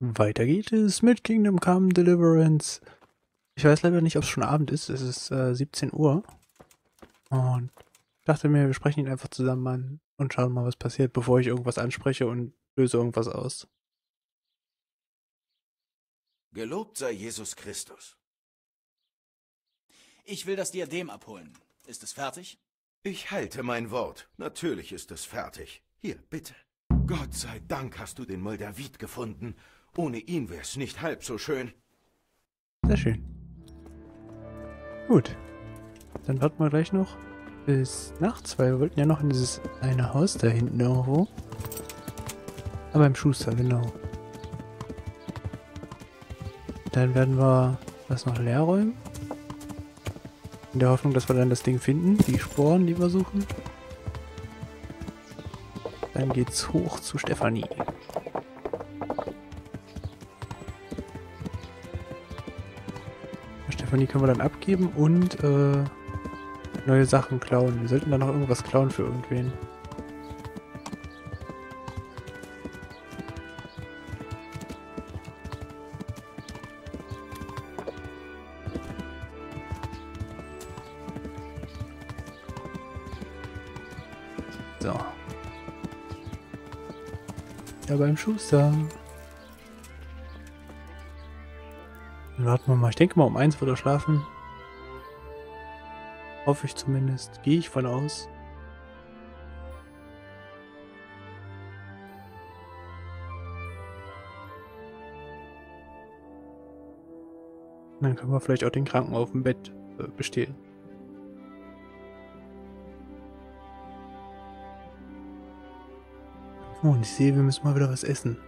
Weiter geht es mit Kingdom Come Deliverance. Ich weiß leider nicht, ob es schon Abend ist. Es ist äh, 17 Uhr. Und dachte mir, wir sprechen ihn einfach zusammen an und schauen mal, was passiert, bevor ich irgendwas anspreche und löse irgendwas aus. Gelobt sei Jesus Christus. Ich will das Diadem abholen. Ist es fertig? Ich halte mein Wort. Natürlich ist es fertig. Hier, bitte. Gott sei Dank hast du den Moldavit gefunden. Ohne ihn wär's nicht halb so schön. Sehr schön. Gut. Dann warten wir gleich noch bis nachts, weil wir wollten ja noch in dieses eine Haus da hinten irgendwo. Aber im Schuster, genau. Dann werden wir das noch leer räumen. In der Hoffnung, dass wir dann das Ding finden, die Sporen, die wir suchen. Dann geht's hoch zu Stefanie. Stefanie können wir dann abgeben und äh, neue Sachen klauen. Wir sollten dann noch irgendwas klauen für irgendwen. So. Ja, beim Schuster. Warten wir mal. Ich denke mal, um eins wird er schlafen. Hoffe ich zumindest. Gehe ich von aus. Dann können wir vielleicht auch den Kranken auf dem Bett äh, bestehlen. Oh, und ich sehe, wir müssen mal wieder was essen.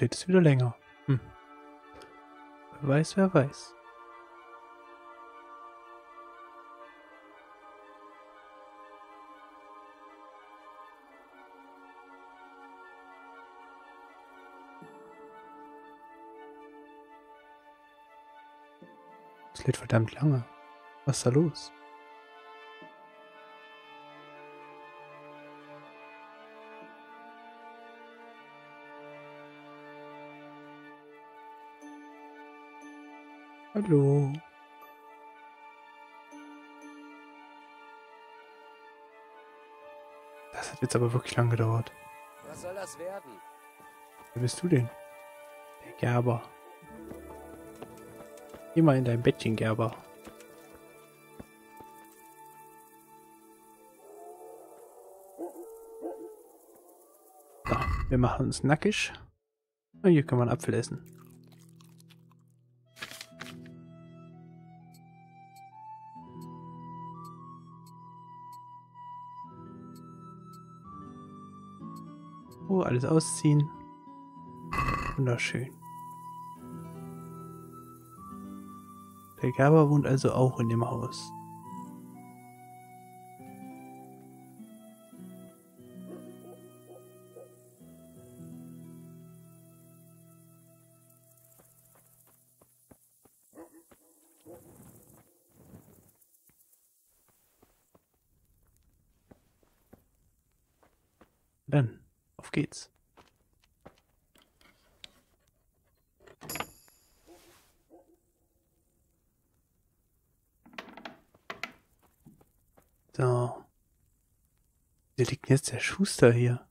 Lädt es wieder länger. Hm. Wer weiß, wer weiß. Es lädt verdammt lange. Was ist da los? Hallo. Das hat jetzt aber wirklich lang gedauert. Was soll das werden? Wer bist du denn? Der Gerber. Mal in dein Bettchen, Gerber. So, wir machen uns nackig. Und hier kann man Apfel essen. Alles ausziehen. Wunderschön. Der Gerber wohnt also auch in dem Haus. Dann, auf geht's. So. Wie liegt jetzt der Schuster hier?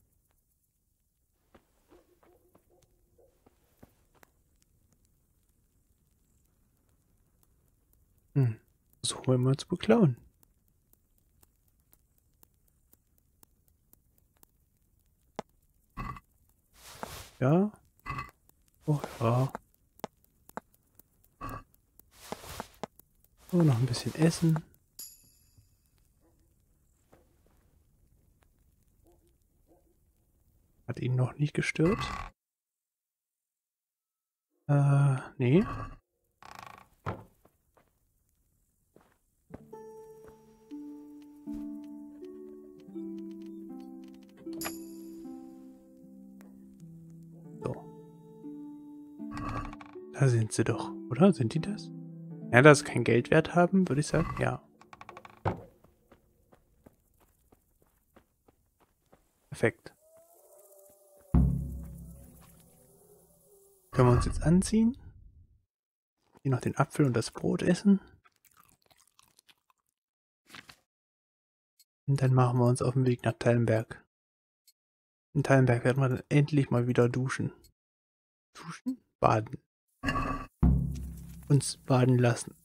Hm. Versuchen wir mal zu beklauen. Ja. Oh ja. Oh, noch ein bisschen Essen. Hat ihn noch nicht gestört? Äh, nee. Da sind sie doch, oder? Sind die das? Ja, dass sie kein Geldwert haben, würde ich sagen, ja. Perfekt. Können wir uns jetzt anziehen? Hier noch den Apfel und das Brot essen. Und dann machen wir uns auf den Weg nach Teilenberg. In Teilenberg werden wir dann endlich mal wieder duschen. Duschen? Baden. Uns baden lassen.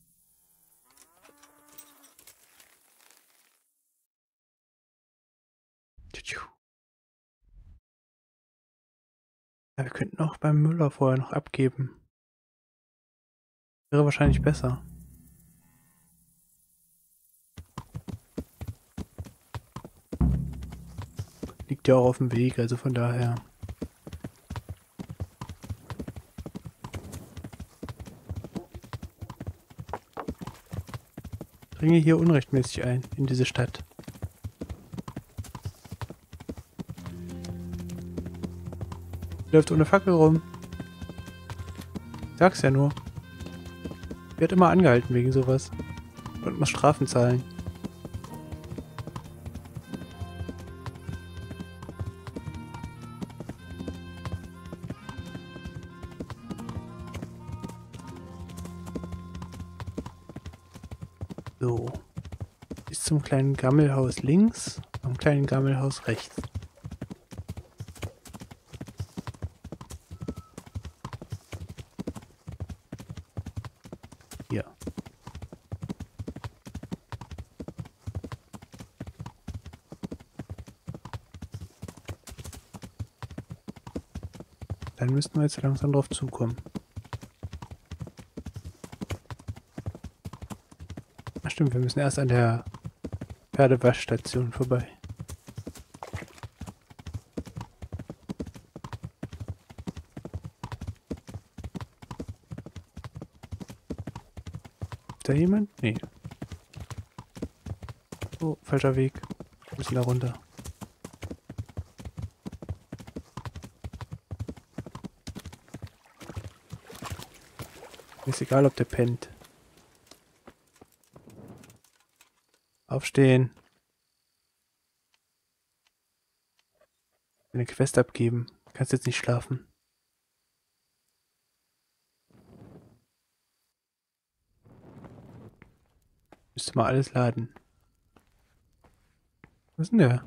Ja, wir könnten auch beim Müller vorher noch abgeben. Wäre wahrscheinlich besser. Liegt ja auch auf dem Weg, also von daher. Dringe hier unrechtmäßig ein in diese Stadt. Läuft ohne Fackel rum. Sag's ja nur. Wird immer angehalten wegen sowas. Und muss Strafen zahlen. Kleinen Gammelhaus links, am kleinen Gammelhaus rechts. Hier. Dann müssten wir jetzt langsam drauf zukommen. Ach stimmt, wir müssen erst an der Pferdewaschstation vorbei. Ist da jemand? Nee. Oh, falscher Weg. Wir müssen da runter. Ist egal, ob der pennt. Aufstehen. Eine Quest abgeben. Kannst jetzt nicht schlafen. Müsste mal alles laden. Was ist denn der?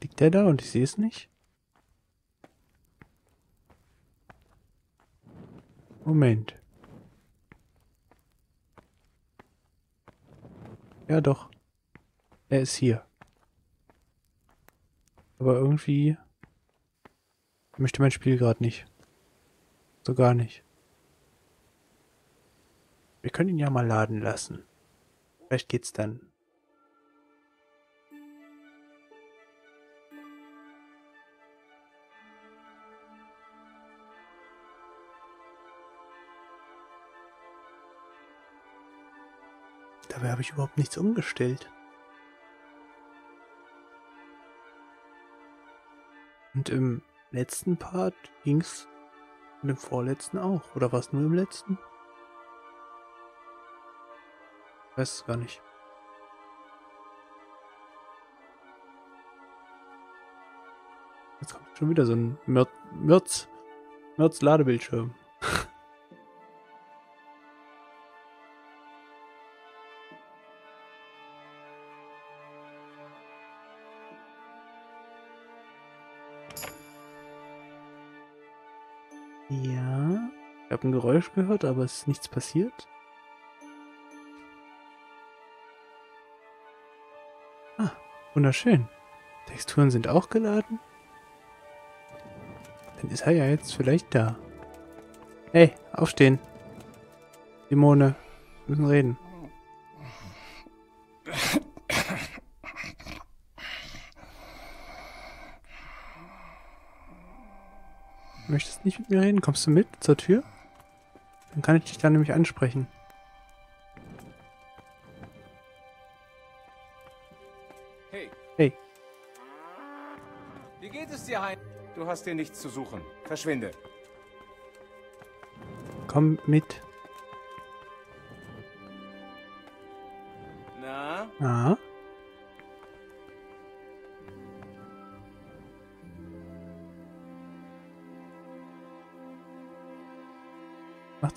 Liegt der da und ich sehe es nicht? Moment. Ja doch. Er ist hier. Aber irgendwie möchte mein Spiel gerade nicht. So gar nicht. Wir können ihn ja mal laden lassen. Vielleicht geht's dann. Dabei habe ich überhaupt nichts umgestellt. Und im letzten Part ging's und im vorletzten auch. Oder war es nur im letzten? Ich weiß es gar nicht. Jetzt kommt schon wieder so ein Mür Mürz, Mürz Ladebildschirm. Ein Geräusch gehört, aber es ist nichts passiert. Ah, wunderschön. Texturen sind auch geladen. Dann ist er ja jetzt vielleicht da. Hey, aufstehen. Simone, wir müssen reden. Möchtest nicht mit mir reden? Kommst du mit zur Tür? Dann kann ich dich da nämlich ansprechen. Hey, Hey, wie geht es dir, Hein? Du hast hier nichts zu suchen. Verschwinde. Komm mit. Na? Ah.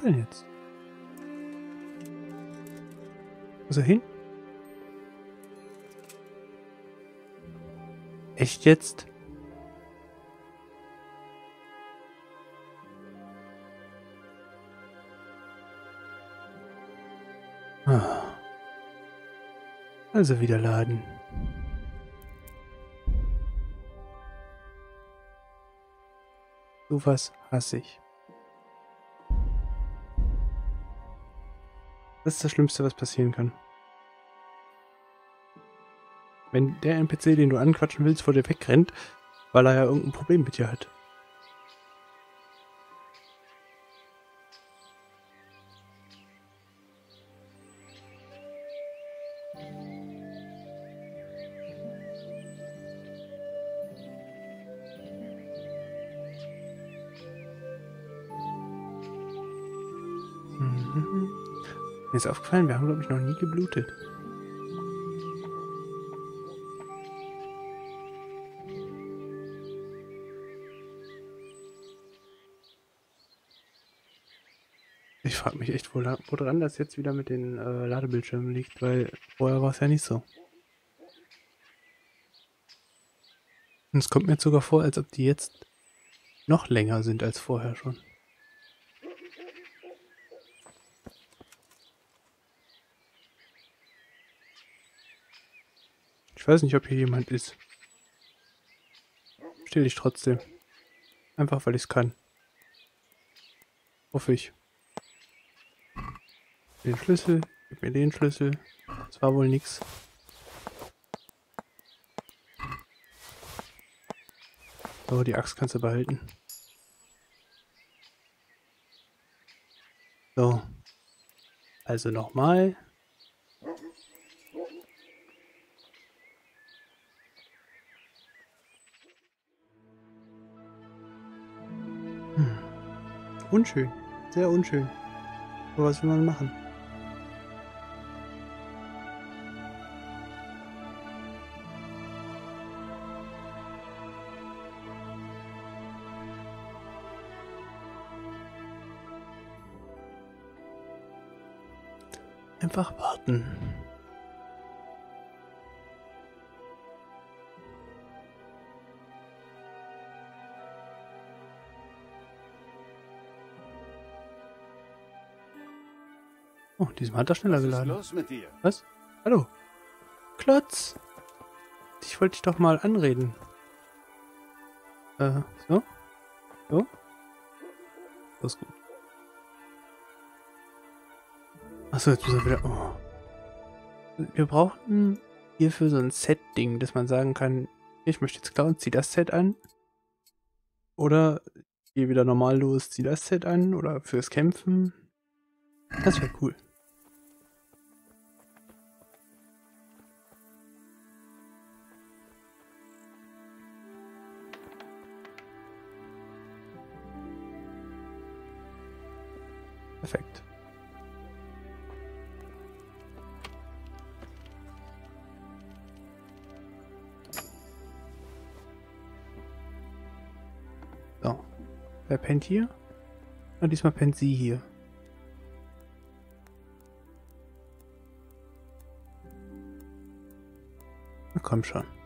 Denn jetzt? Ist er hin? Echt jetzt? Ah. Also wieder laden. Sowas hasse ich. Das ist das Schlimmste, was passieren kann. Wenn der NPC, den du anquatschen willst, vor dir wegrennt, weil er ja irgendein Problem mit dir hat. Mhm. Mir ist aufgefallen, wir haben, glaube ich, noch nie geblutet. Ich frage mich echt, wo, woran das jetzt wieder mit den äh, Ladebildschirmen liegt, weil vorher war es ja nicht so. Und es kommt mir jetzt sogar vor, als ob die jetzt noch länger sind als vorher schon. Ich weiß nicht, ob hier jemand ist. Stell dich trotzdem. Einfach, weil ich es kann. Hoffe ich. Den Schlüssel, gib mir den Schlüssel. Das war wohl nix. So, die Axt kannst du behalten. So. Also nochmal. Unschön. Sehr unschön. Aber was will man machen? Einfach warten. Oh, diesmal hat er schneller Was ist geladen. los mit dir? Was? Hallo? Klotz! Ich wollte dich doch mal anreden. Äh, so? So? Das ist gut. Achso, jetzt muss er wieder. Oh. Wir brauchen hierfür so ein Set-Ding, dass man sagen kann, ich möchte jetzt klauen, zieh das Set an. Oder gehe wieder normal los, zieh das Set an. Oder fürs Kämpfen. Das wäre cool. Perfekt. So. Wer pennt hier? Na, diesmal pennt sie hier. Na komm schon.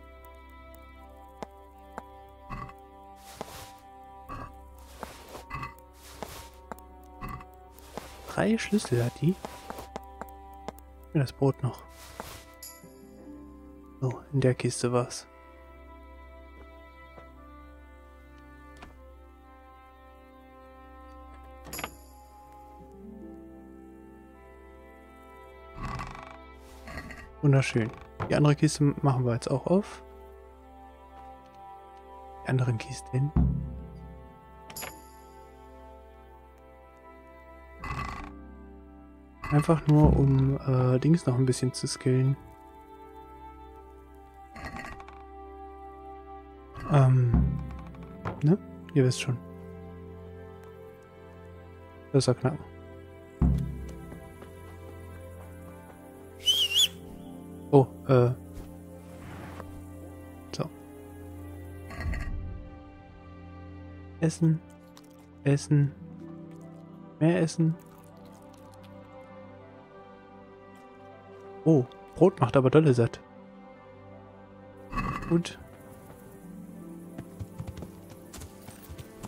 Drei Schlüssel hat die. Ja, das Brot noch. So, in der Kiste war's. Wunderschön. Die andere Kiste machen wir jetzt auch auf. Die anderen Kisten. Einfach nur, um äh, Dings noch ein bisschen zu skillen. Ähm, Ne? Ihr wisst schon. Das war knacken. Oh, äh. So. Essen. Essen. Mehr essen. Oh, Brot macht aber dolle satt. Gut.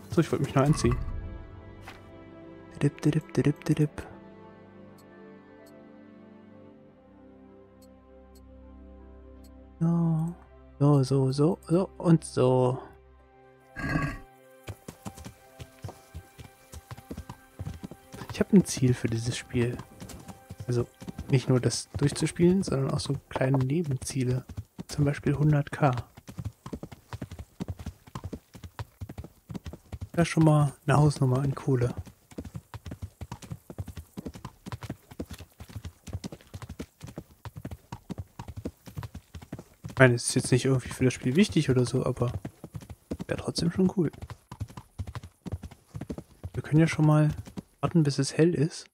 So, ich wollte mich noch anziehen. Dip, dip, dip, dip, dip. So, so, so, so, so und so. Ich habe ein Ziel für dieses Spiel. Also nicht nur das durchzuspielen, sondern auch so kleine Nebenziele. Zum Beispiel 100k. Ja, schon mal eine Hausnummer an Kohle. Ich meine, es ist jetzt nicht irgendwie für das Spiel wichtig oder so, aber wäre trotzdem schon cool. Wir können ja schon mal warten, bis es hell ist.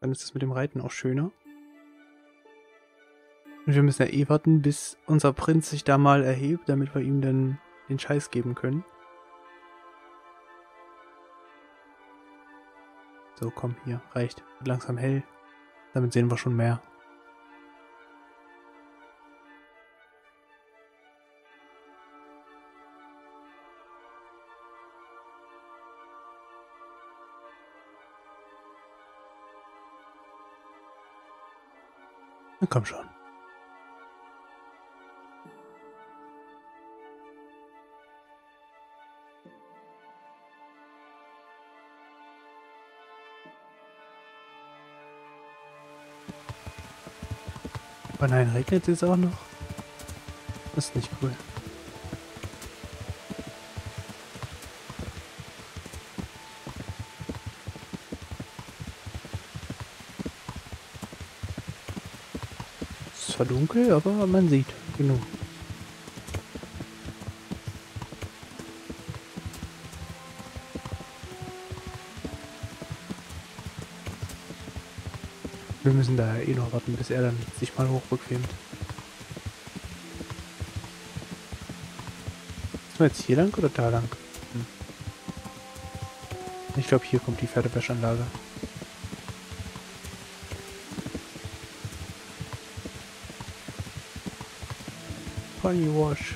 Dann ist es mit dem Reiten auch schöner. Und wir müssen ja eh warten, bis unser Prinz sich da mal erhebt, damit wir ihm dann den Scheiß geben können. So, komm, hier, reicht. Wird langsam hell. Damit sehen wir schon mehr. Na komm schon. Oh nein, regnet es auch noch? Das ist nicht cool. Zwar dunkel, aber man sieht genug. Wir müssen da eh noch warten, bis er dann sich mal hochbequemt. Ist wir jetzt hier lang oder da lang? Hm. Ich glaube, hier kommt die Pferdewäschanlage. Pony Wash.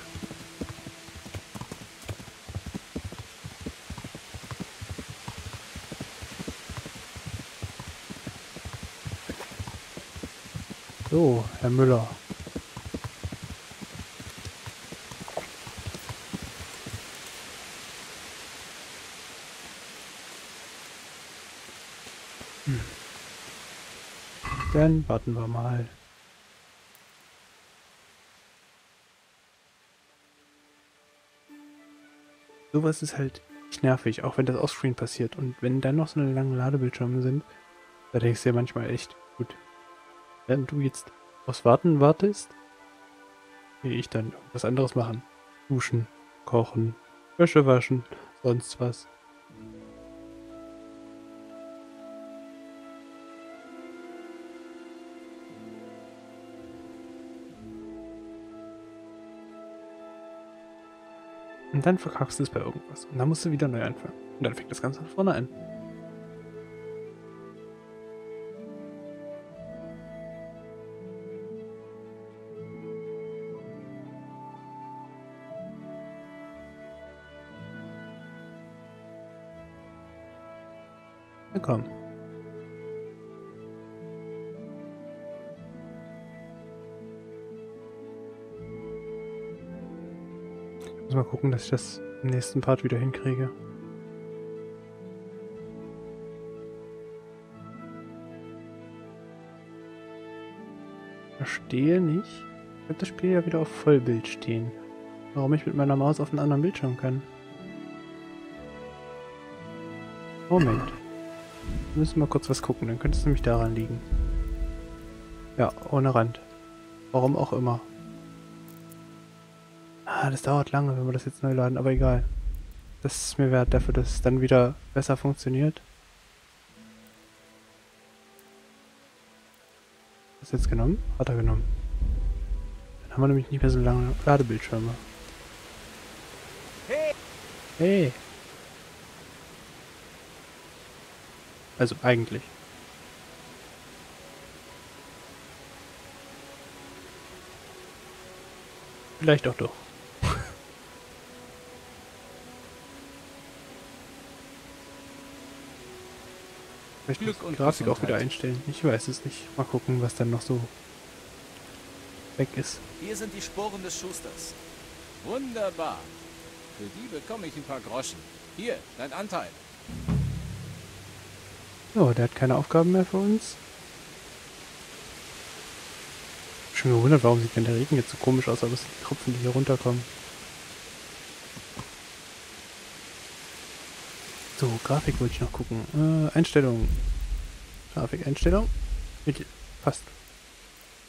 So, Herr Müller. Hm. Dann warten wir mal. Sowas ist halt nervig, auch wenn das offscreen passiert. Und wenn dann noch so eine lange Ladebildschirme sind, da denkst du dir manchmal echt, gut, Während du jetzt aufs Warten wartest, gehe ich dann was anderes machen. Duschen, kochen, Wäsche waschen, sonst was. Dann verkackst du es bei irgendwas. Und dann musst du wieder neu anfangen. Und dann fängt das Ganze von vorne an. Na muss mal gucken, dass ich das im nächsten Part wieder hinkriege. Verstehe nicht. Ich habe das Spiel ja wieder auf Vollbild stehen. Warum ich mit meiner Maus auf einen anderen Bildschirm kann. Moment. Wir müssen mal kurz was gucken, dann könnte es nämlich daran liegen. Ja, ohne Rand. Warum auch immer. Ah, das dauert lange, wenn wir das jetzt neu laden, aber egal. Das ist mir wert dafür, dass es dann wieder besser funktioniert. Was jetzt genommen? Hat er genommen. Dann haben wir nämlich nicht mehr so lange Ladebildschirme. Hey! Also eigentlich. Vielleicht auch doch. Vielleicht Glück die und Grafik auch wieder einstellen. Ich weiß es nicht. Mal gucken, was dann noch so weg ist. Hier sind die Sporen des Schusters. Wunderbar. Für die bekomme ich ein paar Groschen. Hier, dein Anteil. So, der hat keine Aufgaben mehr für uns. Schon gewundert, warum sieht denn der Regen jetzt so komisch aus, aber es sind die Tropfen, die hier runterkommen. So, Grafik wollte ich noch gucken. Äh, Einstellung. Grafik, Einstellung. Mittel. Passt.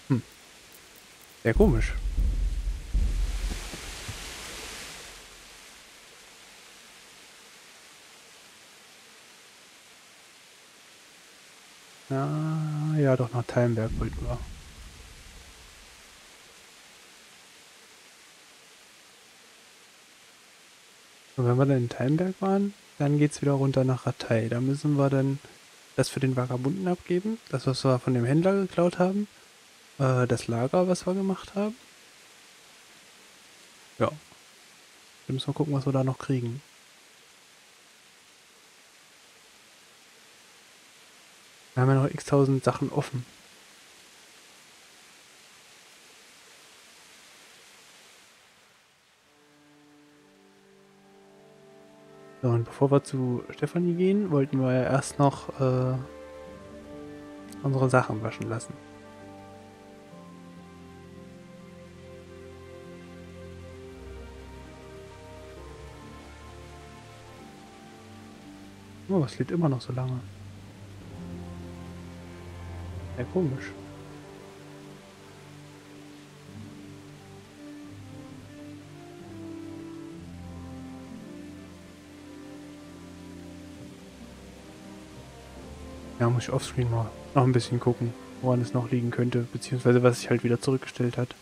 Hm. Sehr komisch. Ja, ja, doch nach Teilenberg wollten wir. Und wenn wir dann in Teilenberg waren, dann geht's wieder runter nach Ratei. Da müssen wir dann das für den Vagabunden abgeben, das, was wir von dem Händler geklaut haben, äh, das Lager, was wir gemacht haben. Ja. Dann müssen wir gucken, was wir da noch kriegen. Wir haben ja noch x tausend Sachen offen. So, und bevor wir zu Stefanie gehen, wollten wir ja erst noch äh, unsere Sachen waschen lassen. Oh, es lädt immer noch so lange. Sehr komisch. Ja, muss ich offscreen mal noch ein bisschen gucken, woran es noch liegen könnte, beziehungsweise was sich halt wieder zurückgestellt hat.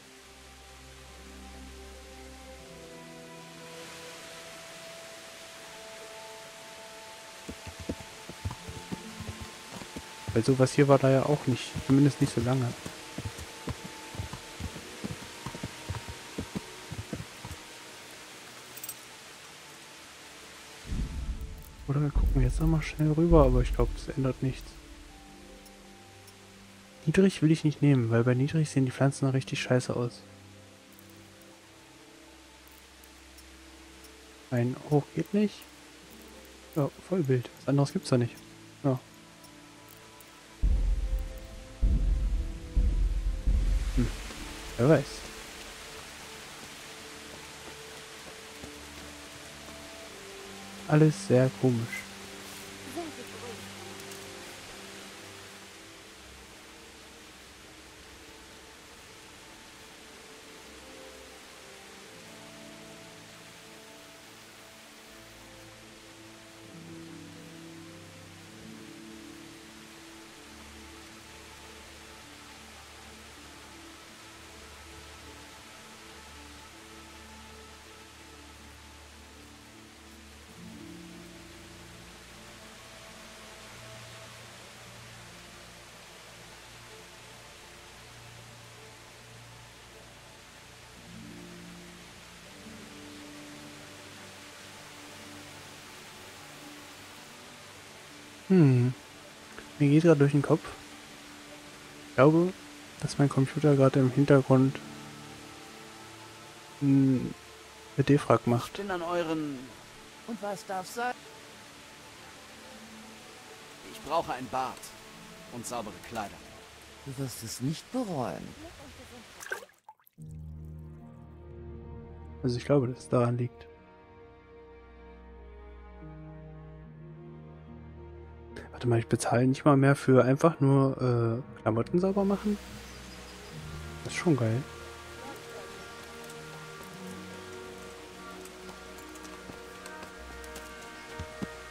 Weil sowas hier war da ja auch nicht, zumindest nicht so lange. Oder nochmal schnell rüber, aber ich glaube, das ändert nichts. Niedrig will ich nicht nehmen, weil bei niedrig sehen die Pflanzen richtig scheiße aus. Ein hoch geht nicht. Ja, Vollbild. Was anderes gibt's da nicht. Ja. Hm. Wer weiß. Alles sehr komisch. Hm. Mir geht gerade durch den Kopf. Ich glaube, dass mein Computer gerade im Hintergrund eine Defrag Ich macht. bin an euren... Und was darf sein? Ich brauche ein Bad und saubere Kleider. Du wirst es nicht bereuen. Also ich glaube, dass es daran liegt. Warte mal, ich bezahle nicht mal mehr für einfach nur äh, Klamotten sauber machen? Das ist schon geil.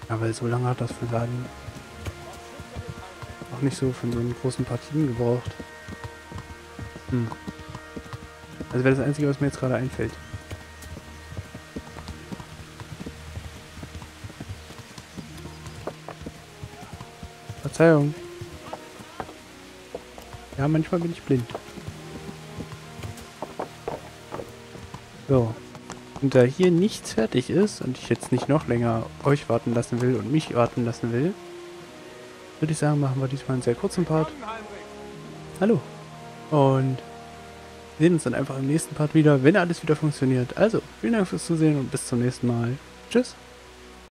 Ja, weil so lange hat das für den Laden auch nicht so von so einen großen Partien gebraucht. Hm. Also wäre das Einzige, was mir jetzt gerade einfällt. Verzeihung. Ja, manchmal bin ich blind. So. Und da hier nichts fertig ist und ich jetzt nicht noch länger euch warten lassen will und mich warten lassen will, würde ich sagen, machen wir diesmal einen sehr kurzen Part. Hallo. Und sehen uns dann einfach im nächsten Part wieder, wenn alles wieder funktioniert. Also, vielen Dank fürs Zusehen und bis zum nächsten Mal. Tschüss.